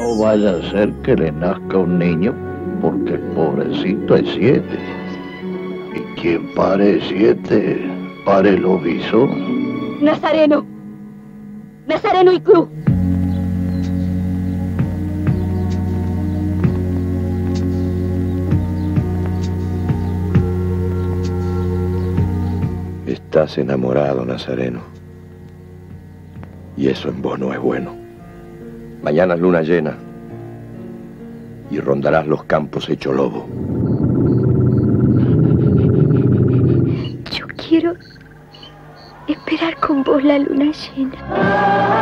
No vaya a ser que le nazca un niño, porque el pobrecito es siete. ¿Y quién pare siete? Pare lo viso. Nazareno. Nazareno y Cruz. Estás enamorado, Nazareno. Y eso en vos no es bueno. Mañana es luna llena. Y rondarás los campos hecho lobo. Yo quiero esperar con vos la luna llena.